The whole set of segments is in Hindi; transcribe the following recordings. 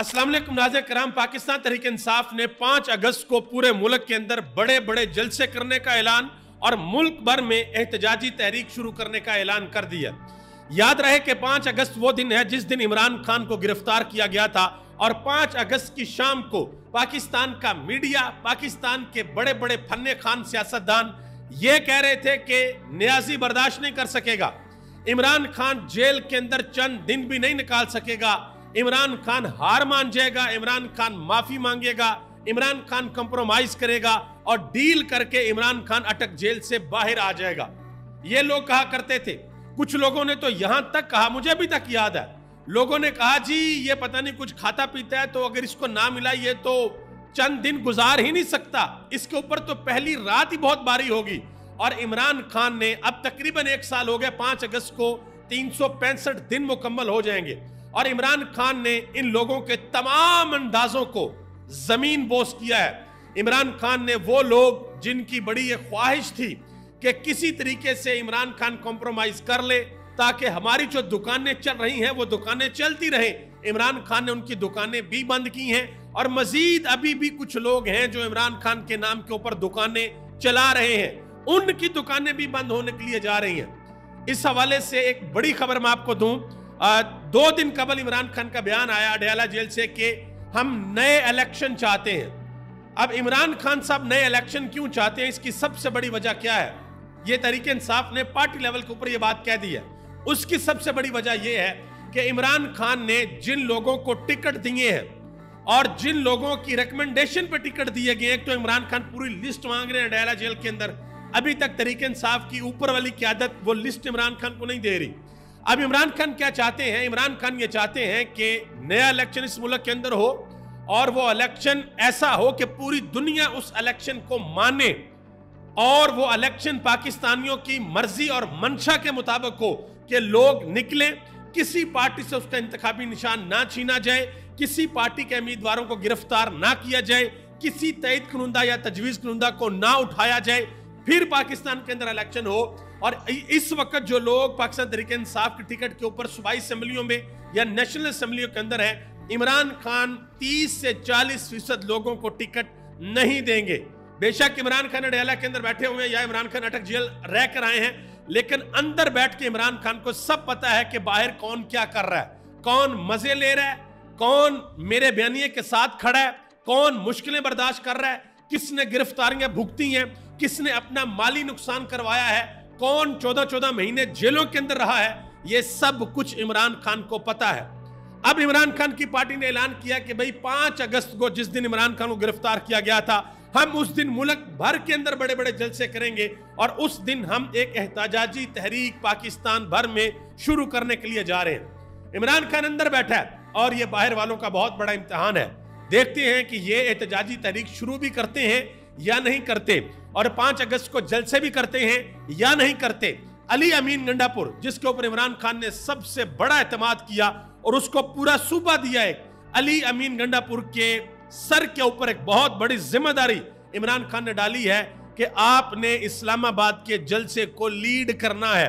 असलम नाजर कराम, पाकिस्तान तहरीक इंसाफ ने पाँच अगस्त को पूरे मुल्क के अंदर बड़े बड़े जलसे करने का ऐलान और मुल्क भर में एहतजाजी तहरीक शुरू करने का ऐलान कर दिया। याद रहे कि पाँच अगस्त वो दिन है जिस दिन इमरान खान को गिरफ़्तार किया गया था और पाँच अगस्त की शाम को पाकिस्तान का मीडिया, पाकिस्तान के बड़े बड़े फन्ने खान सियासतदान ये कह रहे थे कि न्याजी बर्दाश्त नहीं कर सकेगा। इमरान खान जेल के अंदर चंद दिन भी नहीं निकाल सकेगा इमरान खान हार मान जाएगा, इमरान खान माफ़ी मांगेगा, इमरान खान कंप्रोमाइज करेगा और डील करके इमरान खान अटक जेल से बाहर आ जाएगा। ये लोग कहा करते थे। कुछ लोगों ने तो यहाँ तक कहा, मुझे अभी तक याद है। लोगों ने कहा, जी, ये पता नहीं कुछ खाता पीता है तो अगर इसको ना मिला ये तो चंद दिन गुजार ही नहीं सकता। इसके ऊपर तो पहली रात ही बहुत बारी होगी। और इमरान खान ने अब तकरीबन एक साल हो गया, पाँच अगस्त को तीन सौ पैंसठ दिन मुकम्मल हो जाएँगे। और इमरान खान ने इन लोगों के तमाम अंदाजों को ज़मीन बोस किया है। इमरान खान ने वो लोग जिनकी बड़ी ये ख्वाहिश थी कि किसी तरीके से इमरान खान कॉम्प्रोमाइज कर ले, ताकि हमारी जो दुकानें चल रही हैं, वो दुकानें चलती रहें। इमरान खान ने उनकी दुकानें भी बंद की हैं और मजीद अभी भी कुछ लोग हैं जो इमरान खान के नाम के ऊपर दुकानें चला रहे हैं। उनकी दुकानें भी बंद होने के लिए जा रही हैं। इस हवाले से एक बड़ी खबर मैं आपको दूँ दो दिन कबल इमरान खान का बयान आया, अडयाला जेल से कि हम नए इलेक्शन चाहते हैं। अब इमरान खान साहब नए इलेक्शन क्यों चाहते हैं? इसकी सबसे बड़ी वजह क्या है? ये तरीके इंसाफ ने पार्टी लेवल के ऊपर ये बात कह दी है। उसकी सबसे बड़ी वजह यह है कि इमरान खान ने जिन लोगों को टिकट दिए हैं और जिन लोगों की रिकमेंडेशन पे टिकट दिए गए तो इमरान खान पूरी लिस्ट मांग रहे हैं अडयाला जेल के अंदर। अभी तक तरीके इंसाफ की ऊपर वाली क्यादत वो लिस्ट इमरान खान को नहीं दे रही। अब इमरान खान क्या चाहते हैं? इमरान खान ये चाहते हैं कि नया इलेक्शन इस मुल्क के अंदर हो और वो इलेक्शन ऐसा हो कि पूरी दुनिया उस इलेक्शन को माने और वो इलेक्शन पाकिस्तानियों की मर्ज़ी और मंशा के मुताबिक हो कि लोग निकले। किसी पार्टी से उसका इंतखाबी निशान ना छीना जाए, किसी पार्टी के उम्मीदवारों को गिरफ़्तार ना किया जाए, किसी तयद कनुंदा या तजवीज कनुंदा को ना उठाया जाए फिर पाकिस्तान के अंदर इलेक्शन हो और इस वक्त जो लोग पाकिस्तान तरीके इंसाफ की टिकट के ऊपर सूबाई असम्बलियों में या नेशनल असम्बलियों के अंदर है, इमरान खान 30 से 40 फ़ीसद लोगों को टिकट नहीं देंगे। बेशक इमरान खान अडयाला के अंदर बैठे हुए हैं या इमरान खान अटक जेल रह कर आए हैं, लेकिन अंदर बैठ के इमरान खान को सब पता है कि बाहर कौन क्या कर रहा है, कौन मज़े ले रहा है, कौन मेरे बयानिए के साथ खड़ा है, कौन मुश्किलें बर्दाश्त कर रहा है, किसने गिरफ्तारियाँ भुगती हैं किसने अपना माली नुकसान करवाया है? कौन चौदह चौदह महीने जेलों के अंदर रहा है? ये सब कुछ इमरान खान को पता है। अब इमरान खान की पार्टी ने ऐलान किया कि भाई, पाँच अगस्त को जिस दिन इमरान खान को गिरफ़्तार किया गया था, हम उस दिन मुल्क भर के अंदर बड़े बड़े जलसे करेंगे और उस दिन हम एक एहतजाजी तहरीक पाकिस्तान भर में शुरू करने के लिए जा रहे हैं। इमरान खान अंदर बैठा है और ये बाहर वालों का बहुत बड़ा इम्तहान है। देखते हैं कि ये एहतजाजी तहरीक शुरू भी करते हैं या नहीं करते। और पाँच अगस्त को जलसे भी करते हैं, या नहीं करते। अली अमीन गंडापुर जिसके ऊपर इमरान खान ने सबसे बड़ा एतमाद किया और उसको पूरा सूबा दिया है, अली अमीन गंडापुर के सर के ऊपर एक बहुत बड़ी ज़िम्मेदारी इमरान खान ने डाली है कि आपने इस्लामाबाद के जलसे को लीड करना है।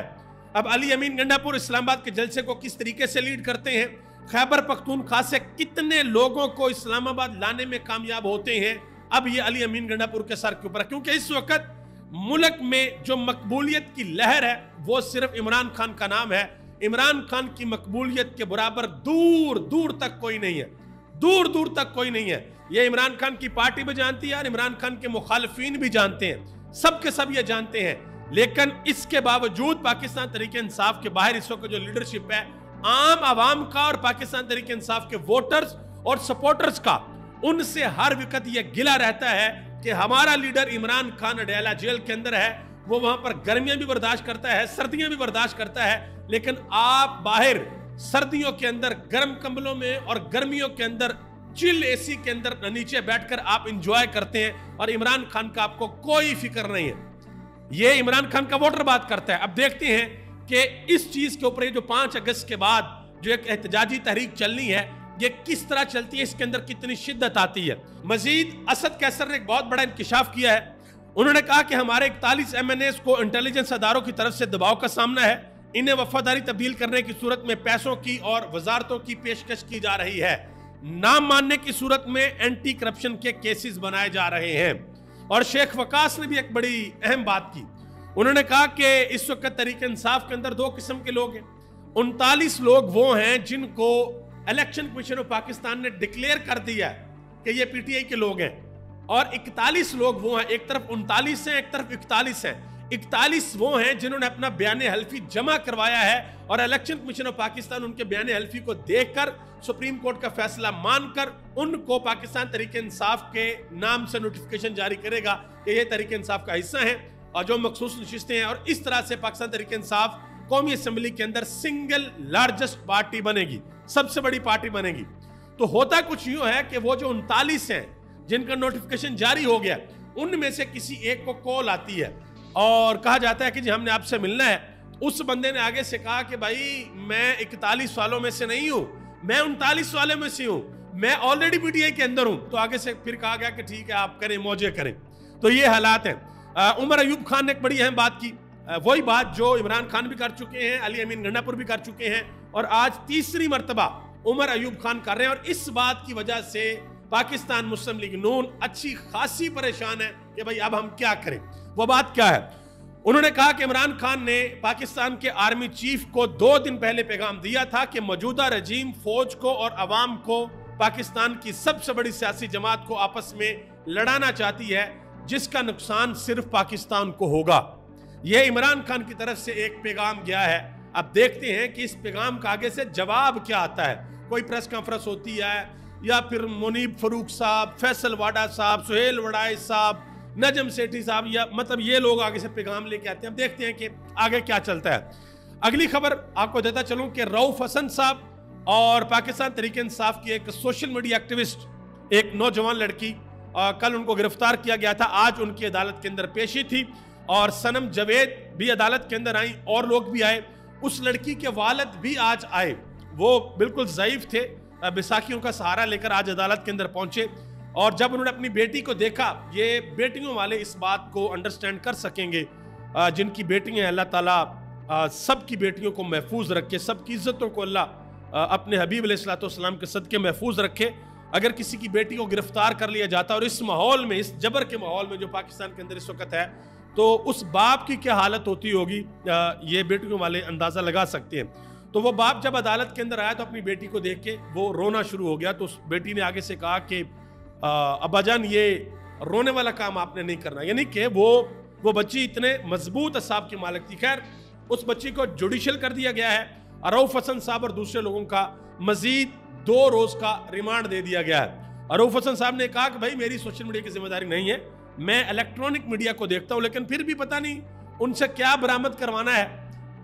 अब अली अमीन गंडापुर इस्लामाबाद के जलसे को किस तरीके से लीड करते हैं? खैबर पख्तूनख्वा से कितने लोगों को इस्लामाबाद लाने में कामयाब होते हैं? अब ये अली अमीन गंडापुर के सर के ऊपर क्योंकि इस वक्त मुल्क में जो मकबूलियत की लहर है, वो सिर्फ़ इमरान खान का नाम है। इमरान खान की मकबूलियत के बराबर दूर दूर तक कोई नहीं है। दूर दूर तक कोई नहीं है। ये इमरान खान की पार्टी भी जानती है और इमरान खान के मुखालफिन भी जानते हैं। सब के सब ये जानते हैं। लेकिन इसके बावजूद पाकिस्तान तरीके इंसाफ के बाहर इस वक्त जो लीडरशिप है, आम आवाम का और पाकिस्तान तरीके इंसाफ के वोटर्स और सपोर्टर्स का उनसे हर वक्त यह गिला रहता है कि हमारा लीडर इमरान खान अडेला जेल के अंदर है। वो वहाँ पर गर्मियाँ भी बर्दाश्त करता है, सर्दियाँ भी बर्दाश्त करता है, लेकिन आप बाहर सर्दियों के अंदर, गर्म कंबलों में और गर्मियों के अंदर चिल एसी के अंदर नीचे बैठकर आप इंजॉय करते हैं और इमरान खान का आपको कोई फ़िक्र नहीं है। ये इमरान खान का वोटर बात करता है। अब देखते हैं कि इस चीज़ के ऊपर जो पाँच अगस्त के बाद जो एक एहतजाजी तहरीक चलनी है ये किस तरह चलती है, इसके अंदर कितनी शिद्दत आती है। मजीद असद कैसर ने एक बहुत बड़ा इंकशाफ किया है। उन्होंने कहा कि हमारे इकतालीस एम एन एस को इंटेलिजेंस अदारों की तरफ़ से दबाव का सामना है। इन्हें वफादारी तब्दील करने की सूरत में पैसों की और वजारतों की पेशकश की जा रही है। नाम मानने की सूरत में एंटी करप्शन के केसेस बनाए जा रहे हैं। और शेख वकास ने भी एक बड़ी अहम बात की। उन्होंने कहा कि इस वक्त तरीके इंसाफ के अंदर दो किस्म के लोग हैं। उनतालीस लोग वो हैं जिनको इलेक्शन कमीशन ऑफ़ पाकिस्तान ने डिक्लेयर कर दिया है कि ये पीटीआई के लोग हैं। और इकतालीस लोग वो हैं, एक तरफ़ उनतालीस हैं, एक तरफ़ इकतालीस हैं। इकतालीस वो हैं जिन्होंने अपना बयान हल्फी जमा करवाया है और इलेक्शन कमीशन ऑफ़ पाकिस्तान उनके बयान हल्फी को देखकर सुप्रीम कोर्ट का फैसला मानकर, उनको पाकिस्तान तरीके इंसाफ के नाम से नोटिफिकेशन जारी करेगा कि ये तरीके इंसाफ का हिस्सा है और जो मखसूस नशिस्तें हैं और इस तरह से पाकिस्तान तरीके इंसाफ कौमी असम्बली के अंदर सिंगल लार्जेस्ट पार्टी बनेगी। सबसे बड़ी पार्टी बनेगी। तो होता कुछ यूँ है कि वो जो उनतालीस हैं, जिनका नोटिफिकेशन जारी हो गया, उनमें से किसी एक को कॉल आती है। और कहा जाता है कि जी, हमने आपसे मिलना है। उस बंदे ने आगे से कहा कि भाई, मैं इकतालीस वालों में से नहीं हूँ, मैं उनतालीस वाले में से हूँ, मैं ऑलरेडी पीटीआई के अंदर हूँ। तो आगे से फिर कहा गया कि ठीक है, आप करें, मौजे करें। तो ये हालात हैं। उमर अयूब खान ने एक बड़ी अहम बात की। वही बात जो इमरान खान भी कर चुके हैं, अली अमीन गंडापुर भी कर चुके हैं। और आज तीसरी मरतबा उमर अयूब खान कर रहे हैं। और इस बात की वजह से पाकिस्तान मुस्लिम लीग नून अच्छी खासी परेशान है कि भाई अब हम क्या करें? वो बात क्या है? उन्होंने कहा कि इमरान खान ने पाकिस्तान के आर्मी चीफ को दो दिन पहले पैगाम दिया था कि मौजूदा रजीम फौज को और अवाम को पाकिस्तान की सबसे बड़ी सियासी जमात को आपस में लड़ाना चाहती है, जिसका नुकसान सिर्फ़ पाकिस्तान को होगा। यह इमरान खान की तरफ़ से एक पैगाम गया है। अब देखते हैं कि इस पैगाम का आगे से जवाब क्या आता है। कोई प्रेस कॉन्फ्रेंस होती है या फिर मुनीब फरूक साहब फैसल वाडा साहब सुहेल वड़ाई साहब नजम सेठी साहब या मतलब ये लोग आगे से पैगाम लेके आते हैं। अब देखते हैं कि आगे क्या चलता है। अगली खबर आपको देता चलूँ कि रऊफ हसन साहब और पाकिस्तान तरीके इंसाफ की एक सोशल मीडिया एक्टिविस्ट एक नौजवान लड़की आ, कल उनको गिरफ़्तार किया गया था। आज उनकी अदालत के अंदर पेशी थी और सनम जवेद भी अदालत के अंदर आई और लोग भी आए। उस लड़की के वालद भी आज आए। वो बिल्कुल ज़यीफ थे। बैसाखियों का सहारा लेकर आज अदालत के अंदर पहुँचे और जब उन्होंने अपनी बेटी को देखा, ये बेटियों वाले इस बात को अंडरस्टैंड कर सकेंगे। जिनकी बेटियाँ अल्लाह ताला सब की बेटियों को महफूज रखे सब की इज्जतों को अल्लाह अपने हबीब सलाम के सदके महफूज रखे। अगर किसी की बेटी को गिरफ़्तार कर लिया जाता और इस माहौल में, इस जबर के माहौल में जो पाकिस्तान के अंदर इस वक्त है तो उस बाप की क्या हालत होती होगी? ये बेटियों वाले अंदाज़ा लगा सकते हैं। तो वो बाप जब अदालत के अंदर आया तो अपनी बेटी को देख के वो रोना शुरू हो गया। तो उस बेटी ने आगे से कहा कि अब्बाजान ये रोने वाला काम आपने नहीं करना। यानी कि वो वो बच्ची इतने मज़बूत असाब की मालिक थी। खैर, उस बच्ची को जुडिशल कर दिया गया है। अरऊफ हसन साहब और दूसरे लोगों का, मजीद दो रोज का रिमांड दे दिया गया है। अरऊफ हसन साहब ने कहा कि भाई, मेरी सोशल मीडिया की ज़िम्मेदारी नहीं है। मैं इलेक्ट्रॉनिक मीडिया को देखता हूँ, लेकिन फिर भी पता नहीं उनसे क्या बरामद करवाना है।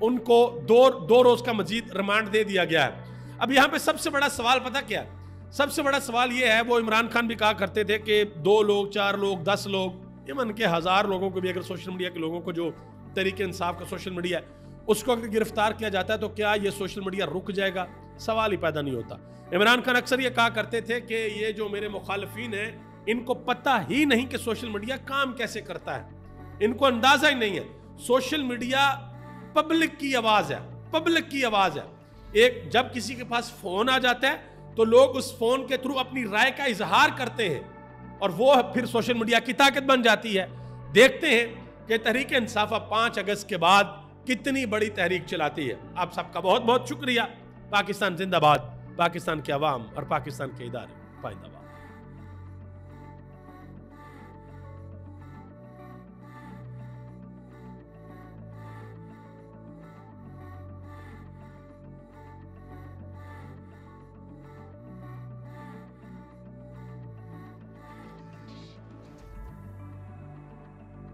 उनको दो दो रोज का मजीद रिमांड दे दिया गया है। अब यहाँ पे सबसे बड़ा सवाल पता क्या सबसे बड़ा सवाल यह है, वो इमरान खान भी कहा करते थे कि दो लोग, चार लोग, दस लोग, इवन के हज़ार लोगों को भी, अगर सोशल मीडिया के लोगों को जो तरीके इंसाफ का सोशल मीडिया है, उसको अगर गिरफ़्तार किया जाता है तो क्या ये सोशल मीडिया रुक जाएगा? सवाल ही पैदा नहीं होता। इमरान खान अक्सर ये कहा करते थे कि ये जो मेरे मुखालफी हैं, इनको पता ही नहीं कि सोशल मीडिया काम कैसे करता है। इनको अंदाज़ा ही नहीं है। सोशल मीडिया पब्लिक की आवाज़ है, पब्लिक की आवाज़ है। एक, जब किसी के पास फ़ोन आ जाता है तो लोग उस फ़ोन के थ्रू अपनी राय का इजहार करते हैं और वो फिर सोशल मीडिया की ताकत बन जाती है। देखते हैं कि तहरीक इंसाफा पाँच अगस्त के बाद कितनी बड़ी तहरीक चलाती है। आप सबका बहुत बहुत शुक्रिया। पाकिस्तान जिंदाबाद पाकिस्तान के अवाम और पाकिस्तान के इदारे पाइंदाबाद।